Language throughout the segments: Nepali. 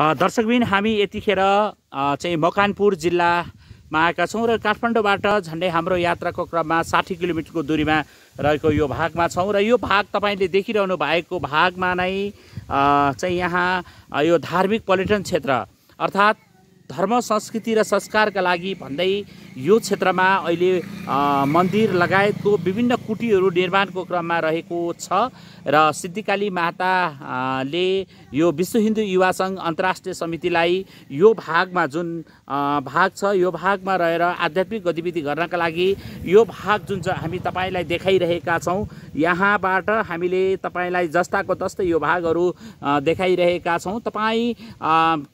दर्शकबिन हामी यतिखेर चाहिँ मकानपुर जिल्लामा आएका छौँ र काठमाडौँबाट झन्डै हाम्रो यात्राको क्रममा साठी किलोमिटरको दूरीमा रहेको यो भागमा छौँ र यो भाग तपाईँले देखिरहनु भएको भागमा नै चाहिँ यहाँ यो धार्मिक पर्यटन क्षेत्र अर्थात् धर्म संस्कृति र संस्कारका लागि भन्दै यो क्षेत्रमा अहिले मन्दिर लगायतको विभिन्न कुटीहरू निर्माणको क्रममा रहेको छ र सिद्धिकाली माताले यो विश्व हिन्दू युवा सङ्घ अन्तर्राष्ट्रिय समितिलाई यो भागमा जुन भाग छ यो भागमा रहेर आध्यात्मिक गतिविधि गर्नका लागि यो भाग जुन चाहिँ हामी तपाईँलाई देखाइरहेका छौँ। यहाँबाट हामीले तपाईँलाई जस्ताको तस्तै यो भागहरू देखाइरहेका छौँ। तपाईँ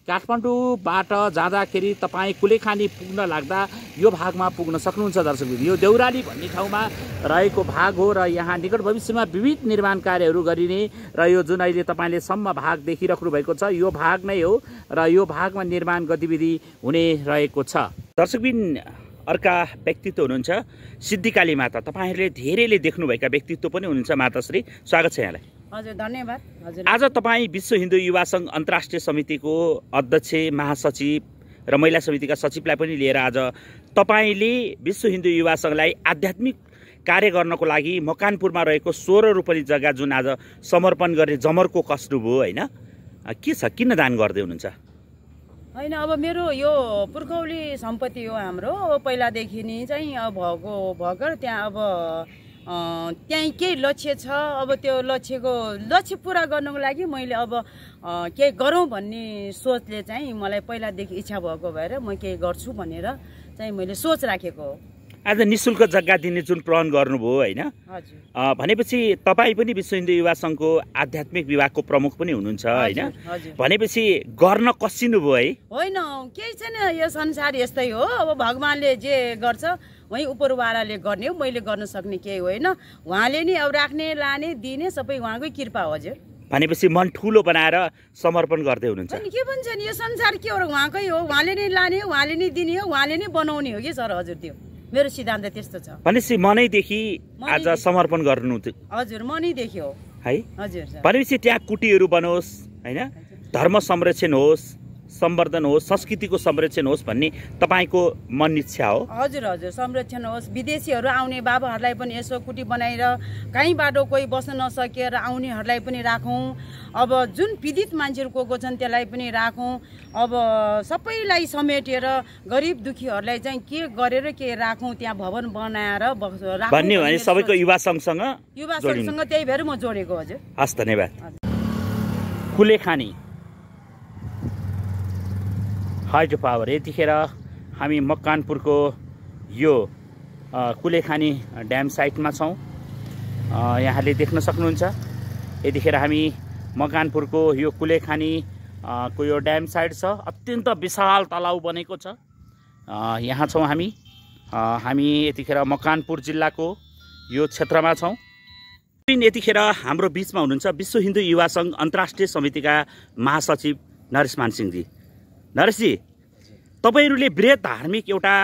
काठमाडौँबाट जाँदाखेरि तपाईँ कुलेखानी पुग्न लाग्दा यो भागमा पुग्न सक्नुहुन्छ दर्शकबिन यो देउराली भन्ने ठाउँमा रहेको भाग हो र यहाँ निकट भविष्यमा विविध निर्माण कार्यहरू गरिने र यो जुन अहिले तपाईँले सम्म भाग देखिराख्नु भएको छ यो भाग नै हो र यो भागमा निर्माण गतिविधि हुने रहेको छ। दर्शकबिन अर्का व्यक्तित्व हुनुहुन्छ सिद्धिकाली माता। तपाईँहरूले धेरैले देख्नुभएका व्यक्तित्व पनि हुनुहुन्छ माताश्री। स्वागत छ यहाँलाई। हजुर धन्यवाद। हजुर। आज तपाईँ विश्व हिन्दू युवा सङ्घ अन्तर्राष्ट्रिय समितिको अध्यक्ष महासचिव र महिला समितिका सचिवलाई पनि लिएर आज तपाईँले विश्व हिन्दू युवा सङ्घलाई आध्यात्मिक कार्य गर्नको लागि मकानपुरमा रहेको सोह्र रोपनी जग्गा जुन आज समर्पण गर्ने जमर्को कस्नुभयो होइन? अ, के छ? किन दान गर्दै हुनुहुन्छ? होइन अब मेरो यो पुर्खौली सम्पत्ति हो हाम्रो। पहिलादेखि नै चाहिँ भएको भर्खर त्यहाँ अब त्यहीँ केही लक्ष्य छ? अब त्यो लक्ष्यको लक्ष्य पुरा गर्नको लागि मैले अब केही गरौँ भन्ने सोचले चाहिँ मलाई पहिलादेखि इच्छा भएको भएर म केही गर्छु भनेर चाहिँ मैले सोच राखेको हो। आज नि शुल्क जग्गा दिने जुन प्रण गर्नुभयो होइन? भनेपछि तपाईँ पनि विश्व हिन्दू युवा सङ्घको आध्यात्मिक विभागको प्रमुख पनि हुनुहुन्छ होइन? भनेपछि गर्न कसिनुभयो है? होइन केही छैन यो संसार यस्तै हो। अब भगवान्ले जे गर्छ वहीँ उपरवालाले गर्ने हो मैले गर्न सक्ने केही होइन। उहाँले नि अब राख्ने लाने दिने सबै उहाँकै कृपा हो हजुर। भनेपछि मन ठुलो बनाएर समर्पण गर्दै हुनुहुन्छ। अनि के भन्छ नि यो संसार के हो र उहाँकै हो? उहाँले नै लाने हो उहाँले नै दिने हो उहाँले नै बनाउने हो कि सर? हजुर त्यो मेरो सिद्धान्त त्यस्तो छ। भनेपछि मनैदेखि आज मनैदेखि। समर्पण गर्नु हजुर म नै देख्यो है? हजुर भनेपछि त्यहाँ कुटीहरू बनोस् होइन? धर्म संरक्षण होस् सम्वर्धन होस् संस्कृतिको संरक्षण होस् भन्ने तपाईँको मन इच्छा हो। हजुर हजुर संरक्षण होस्। विदेशीहरू आउने बाबाहरूलाई पनि यसो कुटी बनाएर कहीँबाट कोही बस्न नसकेर आउनेहरूलाई पनि राखौँ। अब जुन पीडित मान्छेहरू को को छन् त्यसलाई पनि राखौँ। अब सबैलाई समेटेर गरिब दुखीहरूलाई चाहिँ के गरेर के राखौँ त्यहाँ भवन बनाएर भन्ने भने सबैको युवा सङ्घसँग युवा। सङ्घसँग त्यही भएर म जोडेको हजुर। हस् धन्यवाद। कुलेखानी। हाइड्रो पावर यतिखेर हामी मकानपुरको यो कुलेखानी ड्याम साइटमा छौँ। यहाँले देख्न सक्नुहुन्छ। यतिखेर हामी मकानपुरको यो कुलेखानी को यो ड्याम साइट छ अत्यन्त विशाल तलाउ बनेको छ। यहाँ छौँ हामी। हामी यतिखेर मकानपुर जिल्लाको यो क्षेत्रमा छौँ। यतिखेर हाम्रो बिचमा हुनुहुन्छ विश्व हिन्दू युवा सङ्घ अन्तर्राष्ट्रिय समितिका महासचिव नरेश मानसिंहजी। नरेशजी तपाईँहरूले वृहत धार्मिक एउटा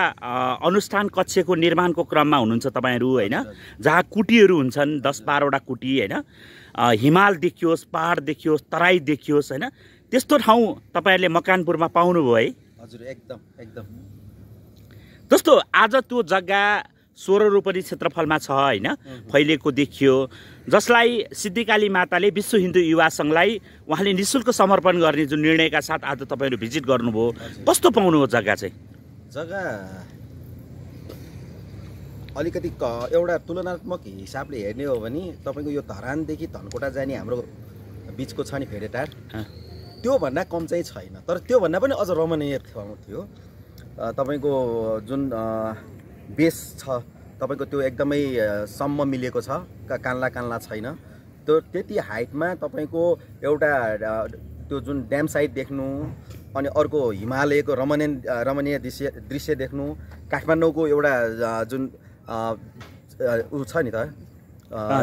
अनुष्ठान कक्षको निर्माणको क्रममा हुनुहुन्छ तपाईँहरू होइन? जहाँ कुटीहरू हुन्छन् दस बाह्रवटा कुटी होइन? हिमाल देखियोस् पहाड देखियोस् तराई देखियोस् होइन? त्यस्तो ठाउँ तपाईँहरूले मकानपुरमा पाउनुभयो है? हजुर एकदम एकदम। जस्तो आज त्यो जग्गा सोह्र रोपनी क्षेत्रफलमा छ होइन? फैलिएको देखियो। जसलाई सिद्धिकाली माताले विश्व हिन्दू युवा सङ्घलाई उहाँले निशुल्क समर्पण गर्ने जुन निर्णयका साथ आज तपाईँहरू भिजिट गर्नुभयो कस्तो पाउनुभयो जग्गा चाहिँ? जग्गा अलिकति क एउटा तुलनात्मक हिसाबले हेर्ने हो भने तपाईँको यो धरानदेखि धनकोटा जाने हाम्रो बिचको छ नि अँ। त्योभन्दा कम चाहिँ छैन। तर त्योभन्दा पनि अझ रमणीय ठाउँ थियो। तपाईँको जुन बेस छ। तपाईँको त्यो एकदमै सम्म मिलेको छ। का- कान्ला कान्ला छैन। त्यो त्यति हाइटमा तपाईँको एउटा त्यो जुन ड्याम साइड देख्नु अनि अर्को हिमालयको रमणीय रमणीय दृश्य दृश्य देख्नु काठमाडौँको एउटा जुन ऊ छ नि त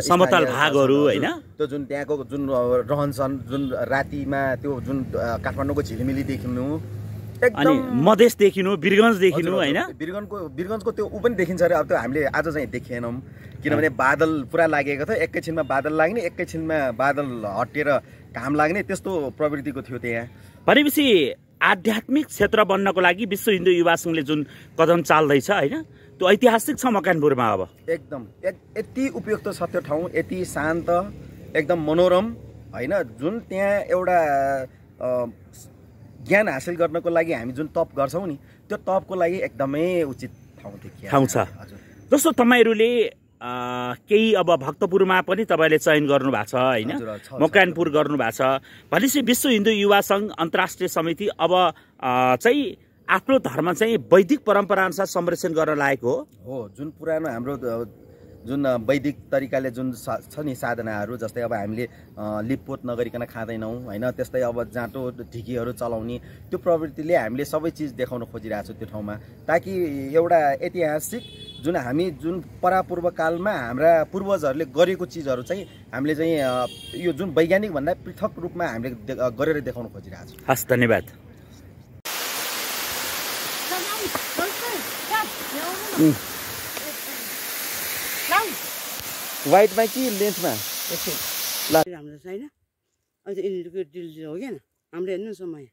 समतल भागहरू होइन? त्यो जुन त्यहाँको जुन अ, रहनसहन जुन रातिमा त्यो जुन काठमाडौँको झिलिमिली देखिनु अनि मधेस देखिनु वीरगञ्ज देखिनु होइन? हजुर। वीरगञ्जको वीरगञ्जको त्यो ऊ पनि देखिन्छ अरे अब त्यो हामीले आज चाहिँ देखेनौँ किनभने बादल पुरा लागेको थियो एकैछिनमा बादल लाग्ने एकैछिनमा बादल हटेर घाम लाग्ने त्यस्तो प्रवृत्तिको थियो त्यहाँ। भनेपछि आध्यात्मिक क्षेत्र बन्नको लागि विश्व हिन्दू युवा सङ्घले जुन कदम चाल्दैछ होइन? त्यो ऐतिहासिक छ मकनपुरमा अब। एकदम। य- यति उपयुक्त छ त्यो ठाउँ यति शान्त एकदम मनोरम होइन? जुन त्यहाँ एउटा ज्ञान हासिल गर्नको लागि हामी जुन तप गर्छौँ नि त्यो तपको लागि एकदमै उचित ठाउँ ठाउँ छ। हजुर। जस्तो तपाईँहरूले केही अब भक्तपुरमा पनि तपाईँले चयन गर्नु भएको छ होइन। मकनपुर गर्नु भएको छ। भनेपछि विश्व हिन्दू युवा सङ्घ अन्तर्राष्ट्रिय समिति अब चाहिँ आफ्नो धर्म चाहिँ वैदिक परम्परा अनुसार संरक्षण गर्न लागेको हो। हो जुन पुरानो हाम्रो जुन वैदिक तरिकाले जुन सा छ नि साधनाहरू जस्तै अब हामीले लिपपोत नगरिकन खाँदैनौँ होइन त्यस्तै अब जाँटो ढिकीहरू चलाउने त्यो प्रवृत्तिले हामीले सबै चिज देखाउन खोजिरहेको छौँ त्यो ठाउँमा ताकि एउटा ऐतिहासिक जुन हामी जुन परापूर्व कालमा हाम्रा पूर्वजहरूले गरेको चिजहरू चाहिँ हामीले चाहिँ यो जुन वैज्ञानिक भन्दा पृथक रूपमा हामीले गरेर देखाउन खोजिरहेको छौँ हस् धन्यवाद वाइटमा कि लेन्समा राम्रो छैन अन्त यिनीहरूको डिल हो क्या। हाम्रो हेर्नु समय।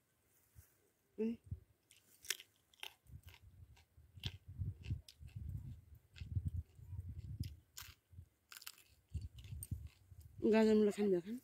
गाजर मुला खानु भयो खानु।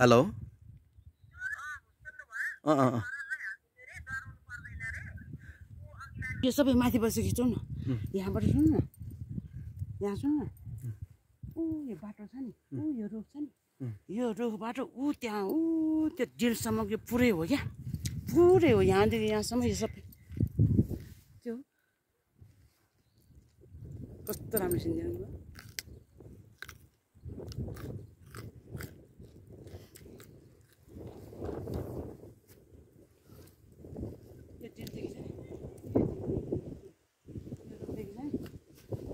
हेलो अँ अँ अँ यो सबै माथि बसेर खिचौँ न। यहाँबाट सुन्नु न। यहाँ सुन्नु न। ऊ यो बाटो छ नि। ऊ यो रुख छ नि। यो रुखबाट ऊ त्यहाँ ऊ त्यो डिलसम्म यो पुरै हो क्या। पुरै हो यहाँदेखि यहाँसम्म यो सबै। त्यो कस्तो राम्रो सिन्दिनु भयो यो डिलदेखि छ नि यो रुखदेखि छ नि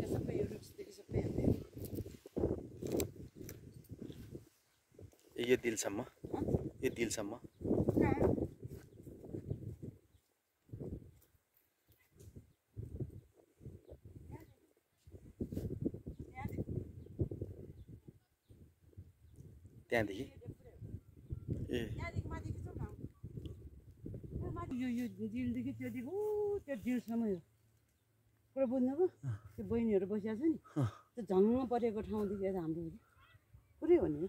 यो सबै यो रुखदेखि सबै हेर्दै यो दिलसम्म यो दिलसम्म। त्यहाँदेखि? ए। यो यो यो डिलदेखि त्योदेखि ऊ त्यो डिलसम्म यो। कुरो बुझ्नुभयो त्यो बहिनीहरू बसिरहेको छ नि। त्यो झङ्ग परेको ठाउँदेखि यता हाम्रो पुरै हो नि।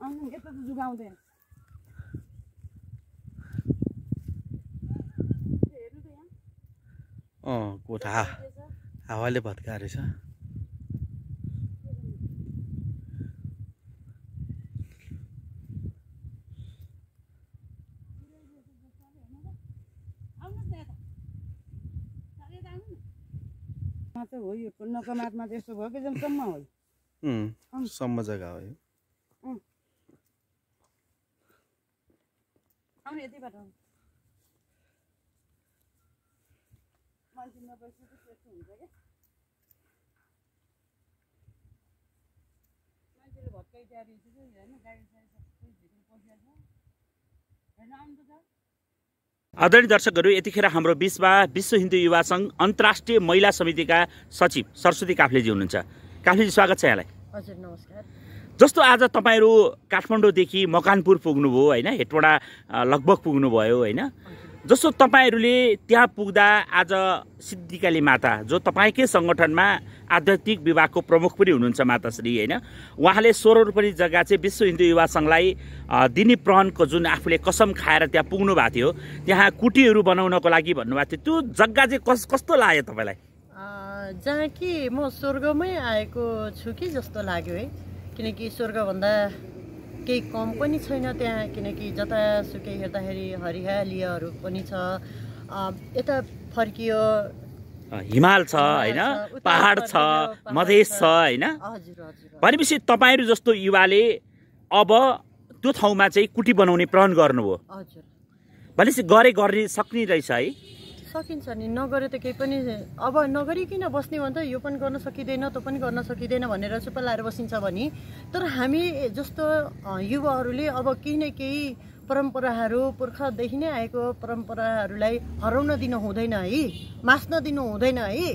यता त जुगा आउँदैन त्यो हेर्नु त यहाँ अँ कोठा? हावाले भत्का रहेछ। हो यो नकमातमा त यस्तो भयो कि जम्सम्म हो सम्म जग्गा हो यो। आउनु यतिबाट आउनु मान्छे नबसेपछि त्यस्तो हुन्छ क्या मान्छेले भत्कै तयारी छ कि हेर्नु गाडी साडी सबै भित्र पसिरहेको छ हेर्नु आउनु त। आदरणीय दर्शकहरू यतिखेर हाम्रो बिचमा विश्व हिन्दू युवा सङ्घ अन्तर्राष्ट्रिय महिला समितिका सचिव सरस्वती काफ्लेजी हुनुहुन्छ। काफ्लेजी स्वागत छ यहाँलाई। हजुर नमस्कार। जस्तो आज तपाईँहरू काठमाडौँदेखि मकानपुर पुग्नुभयो होइन? हेटवडा लगभग पुग्नुभयो होइन? जस्तो तपाईँहरूले त्यहाँ पुग्दा आज सिद्धिकाली माता जो तपाईँकै सङ्गठनमा आध्यात्मिक विभागको प्रमुख पनि हुनुहुन्छ माताश्री होइन? उहाँले सोह्र रुपियाँ जग्गा चाहिँ विश्व हिन्दू युवा सङ्घलाई दिने प्रणको जुन आफूले कसम खाएर त्यहाँ पुग्नु भएको थियो त्यहाँ कुटीहरू बनाउनको लागि भन्नुभएको थियो त्यो जग्गा चाहिँ कस कस्तो लाग्यो तपाईँलाई? जहाँ कि म स्वर्गमै आएको छु कि जस्तो लाग्यो है। किनकि स्वर्गभन्दा केही कम पनि छैन त्यहाँ किनकि जतासुकै हेर्दाखेरि हरियालीहरू पनि छ। यता फर्कियो। हिमाल छ होइन? पहाड छ मधेस छ। होइन? भनेपछि तपाईँहरू जस्तो युवाले अब त्यो ठाउँमा चाहिँ कुटी बनाउने प्रण गर्नुभयो। हजुर। भनेपछि गरे गर्ने सक्ने रहेछ है? सकिन्छ नि। नगरे त केही पनि अब नगरिकन बस्ने भने त यो पनि गर्न सकिँदैन त्यो पनि गर्न सकिँदैन भनेर चुप्प लाएर बसिन्छ भने। तर हामी जस्तो युवाहरूले अब केही न केही परम्पराहरू पुर्खादेखि नै आएको परम्पराहरूलाई हराउन दिनु हुँदैन है मास्न दिनु हुँदैन है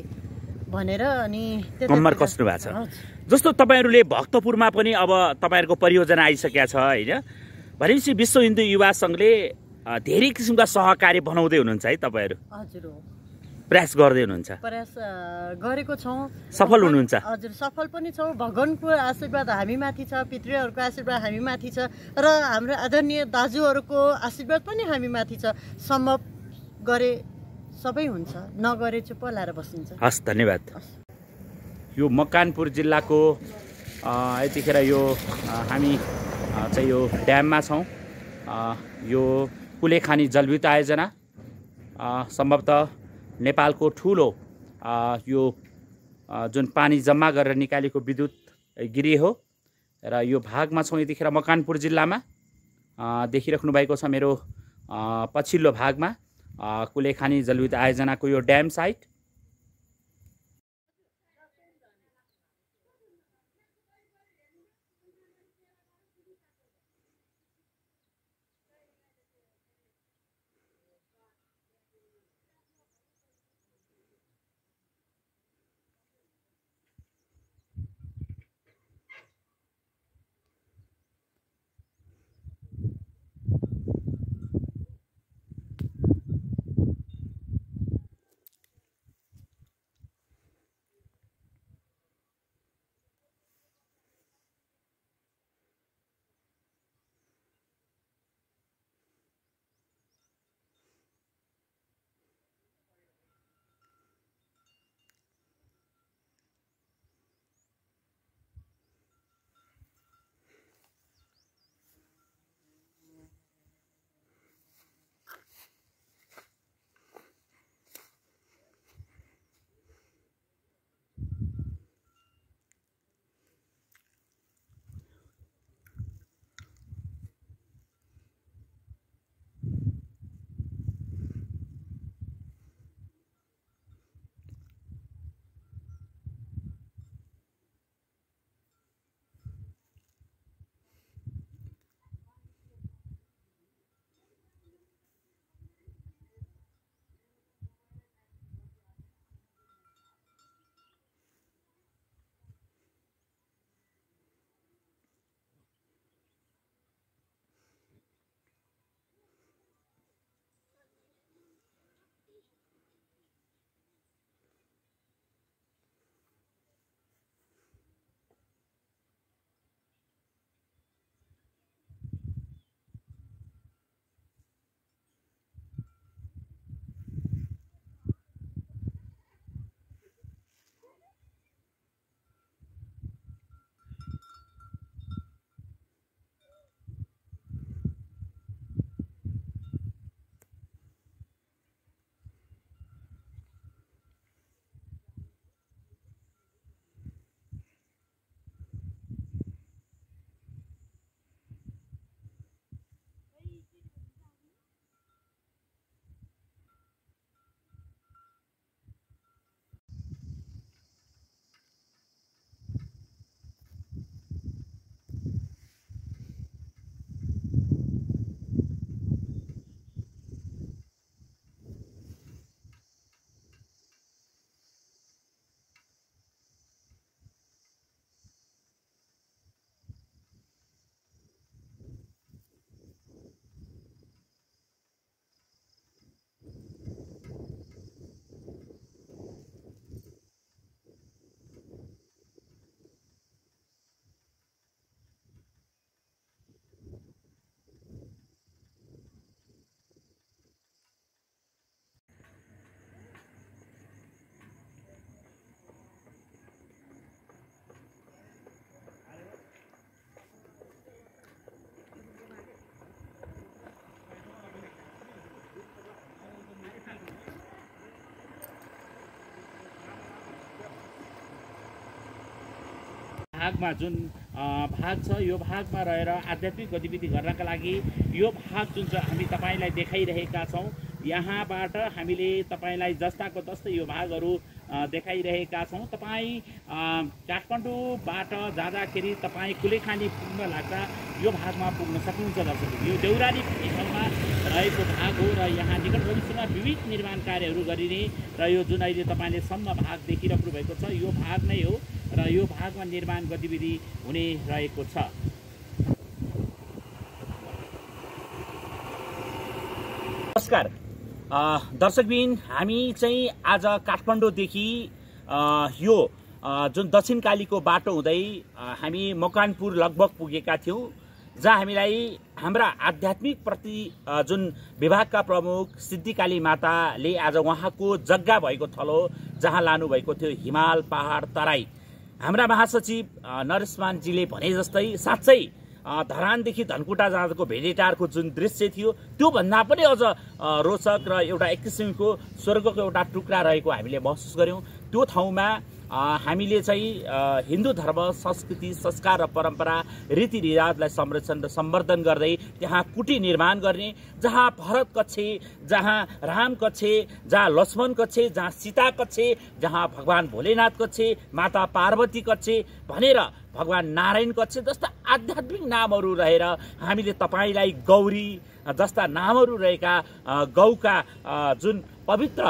भनेर अनि कम्मर कस्नु भएको छ। जस्तो तपाईँहरूले भक्तपुरमा पनि अब तपाईँहरूको परियोजना आइसकेका छ होइन? भनेपछि विश्व हिन्दू युवा सङ्घले धेरै किसिमका सहकारी बनाउँदै हुनुहुन्छ है तपाईँहरू। हजुर हो। प्रयास गर्दै हुनुहुन्छ। प्रयास गरेको छौँ। सफल हुनुहुन्छ? हजुर सफल पनि छौँ। भगवान्को आशीर्वाद हामी माथि छ पितृहरूको आशीर्वाद हामी माथि छ र हाम्रो आदरणीय दाजुहरूको आशीर्वाद पनि हामी माथि छ। सम्भव गरे सबै हुन्छ नगरे चुप्प लाएर बसिन्छ। हस् धन्यवाद। यो मकानपुर जिल्लाको यतिखेर यो हामी चाहिँ यो ड्याममा छौँ। यो कुलेखानी जलविद्युत आयोजना सम्भवतः नेपालको ठुलो यो जुन पानी जम्मा गरेर निकालेको विद्युत गिरी हो र यो भागमा छौँ यतिखेर मकानपुर जिल्लामा। देखिराख्नु भएको छ मेरो पछिल्लो भागमा कुलेखानी जलविद्युत आयोजनाको यो ड्याम साइट। भागमा जुन भाग छ यो भागमा रहेर आध्यात्मिक गतिविधि गर्नका लागि यो भाग जुन चाहिँ हामी तपाईँलाई देखाइरहेका छौँ। यहाँबाट हामीले तपाईँलाई जस्ताको जस्तै यो भागहरू देखाइरहेका छौँ। तपाईँ काठमाडौँबाट जाँदाखेरि तपाईँ कुलेखानी पुग्न लाग्दा यो भागमा पुग्न सक्नुहुन्छ दर्शकहरू यो देउराली ठाउँमा रहेको भाग हो र यहाँ निकट भविष्यमा विविध निर्माण कार्यहरू गरिने र यो जुन अहिले तपाईँले सम्म भाग देखिराख्नु भएको छ यो भाग नै हो र यो भागमा निर्माण गतिविधि हुने रहेको छ। नमस्कार। दर्शकबिन हामी चाहिँ आज काठमाडौँदेखि यो जुन दक्षिणकालीको बाटो हुँदै हामी मकानपुर लगभग पुगेका थियौँ जहाँ हामीलाई हाम्रा आध्यात्मिक प्रति जुन विभागका प्रमुख सिद्धिकाली माताले आज उहाँको जग्गा भएको थलो जहाँ लानुभएको थियो हिमाल पहाड तराई। हाम्रा महासचिव नरेशमानजीले भने जस्तै साँच्चै धरानदेखि धनकुटा जाँदाको भेडेटारको जुन दृश्य थियो त्योभन्दा पनि अझ रोचक र एउटा एक किसिमको स्वर्गको एउटा टुक्रा रहेको हामीले महसुस गऱ्यौँ त्यो ठाउँमा हामीले चाहिँ हिन्दू धर्म संस्कृति संस्कार र परम्परा रीतिरिवाजलाई संरक्षण र सम्वर्धन गर्दै त्यहाँ कुटी निर्माण गर्ने जहाँ भरत कक्षे जहाँ राम कक्षे जहाँ लक्ष्मण कक्षे जहाँ सीता कक्षे जहाँ भगवान् भोलेनाथ कक्षे माता पार्वती कक्षे भनेर भगवान् नारायण कक्षे जस्ता आध्यात्मिक नामहरू रहेर हामीले तपाईँलाई गौरी जस्ता नामहरू रहेका गौका जुन पवित्र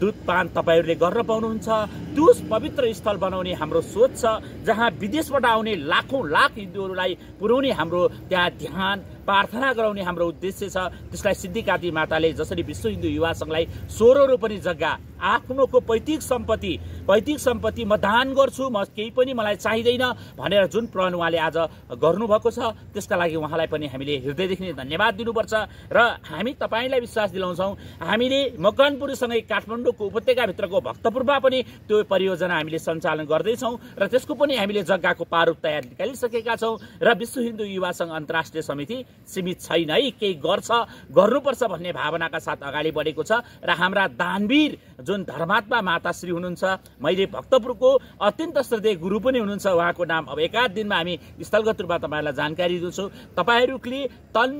दुध पान तपाईँहरूले गर्न पाउनुहुन्छ त्यो पवित्र स्थल बनाउने हाम्रो सोच छ जहाँ विदेशबाट आउने लाखौँ लाख हिन्दूहरूलाई पुर्याउने हाम्रो त्यहाँ ध्यान प्रार्थना गराउने हाम्रो उद्देश्य छ। त्यसलाई सिद्धिकाती माताले जसरी विश्व हिन्दू युवा सङ्घलाई सोह्र रोपनी जग्गा आफ्नोको पैतृक सम्पत्ति पैतृक सम्पत्ति म दान गर्छु म केही पनि मलाई चाहिँदैन भनेर जुन प्रण उहाँले आज गर्नुभएको छ त्यसका लागि उहाँलाई पनि हामीले हृदयदेखि नै धन्यवाद दिनुपर्छ र हामी तपाईँलाई विश्वास दिलाउँछौँ। हामीले मकनपुरसँगै काठमाडौँको उपत्यकाभित्रको भक्तपुरमा पनि त्यो परियोजना हामीले सञ्चालन गर्दैछौँ र त्यसको पनि हामीले जग्गाको प्रारूप तयार निकालिसकेका छौँ र विश्व हिन्दू युवा सङ्घ अन्तर्राष्ट्रिय समिति सीमित छैन है। केही गर्छ गर्नुपर्छ भन्ने भावनाका साथ अगाडि बढेको छ र हाम्रा दानवीर जुन धर्मात्मा माताश्री हुनुहुन्छ मैले भक्तपुरको अत्यन्त श्रद्धेय गुरु पनि हुनुहुन्छ उहाँको नाम अब एकाध दिनमा हामी स्थलगत रूपमा तपाईँहरूलाई जानकारी दिन्छौँ। तपाईँहरूले तन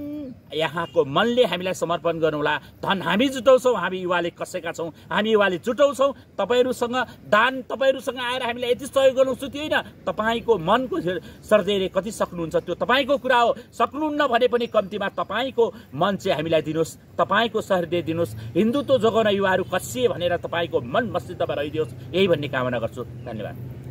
यहाँको मनले हामीलाई समर्पण गर्नुहोला। धन हामी जुटाउँछौँ हामी युवाले कसेका छौँ हामी युवाले जुटाउँछौँ। तपाईँहरूसँग दान तपाईँहरूसँग आएर हामीलाई यति सहयोग गर्नु त्यो होइन। तपाईँको मनको श्रद्धेयले कति सक्नुहुन्छ त्यो तपाईँको कुरा हो। सक्नुहुन्न भने पनि कम्तीमा तपाईँको मन चाहिँ हामीलाई दिनुहोस् तपाईँको सहृदय दिनुहोस्। हिन्दुत्व जोगाउन युवाहरू कसिए भनेर तपाईँको मन मस्जिदमा रहिदियोस् यही भन्ने कामना गर्छु। धन्यवाद।